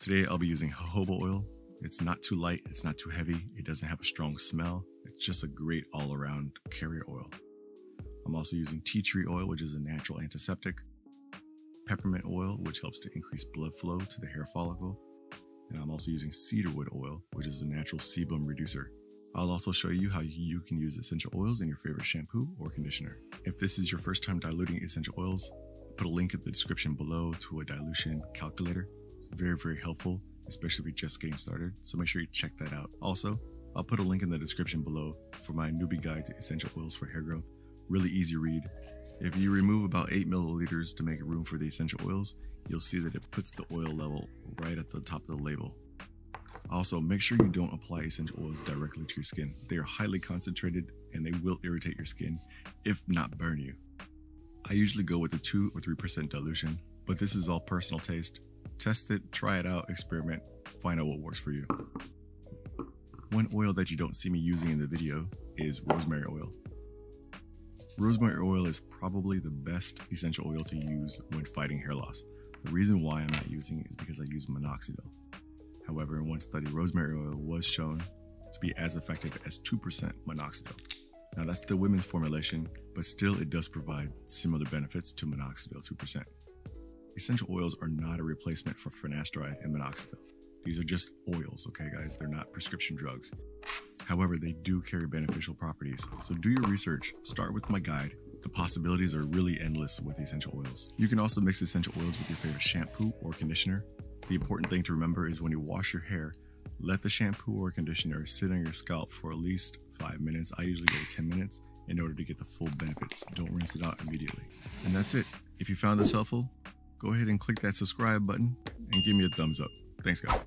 Today I'll be using jojoba oil. It's not too light, it's not too heavy, it doesn't have a strong smell. It's just a great all-around carrier oil. I'm also using tea tree oil, which is a natural antiseptic, peppermint oil, which helps to increase blood flow to the hair follicle, and I'm also using cedarwood oil, which is a natural sebum reducer. I'll also show you how you can use essential oils in your favorite shampoo or conditioner. If this is your first time diluting essential oils, put a link in the description below to a dilution calculator very, very helpful, especially if you're just getting started. So make sure you check that out. Also, I'll put a link in the description below for my newbie guide to essential oils for hair growth. Really easy read. If you remove about 8 milliliters to make room for the essential oils, you'll see that it puts the oil level right at the top of the label. Also, make sure you don't apply essential oils directly to your skin. They are highly concentrated and they will irritate your skin, if not burn you. I usually go with a 2 or 3% dilution, but this is all personal taste. Test it, try it out, experiment, find out what works for you. One oil that you don't see me using in the video is rosemary oil. Rosemary oil is probably the best essential oil to use when fighting hair loss. The reason why I'm not using it is because I use minoxidil. However, in one study, rosemary oil was shown to be as effective as 2% minoxidil. Now that's the women's formulation, but still it does provide similar benefits to minoxidil 2%. Essential oils are not a replacement for finasteride and minoxidil. These are just oils, okay, guys? They're not prescription drugs. However, they do carry beneficial properties. So do your research. Start with my guide. The possibilities are really endless with essential oils. You can also mix essential oils with your favorite shampoo or conditioner. The important thing to remember is when you wash your hair, let the shampoo or conditioner sit on your scalp for at least 5 minutes. I usually go 10 minutes in order to get the full benefits. Don't rinse it out immediately. And that's it. If you found this helpful, go ahead and click that subscribe button and give me a thumbs up. Thanks, guys.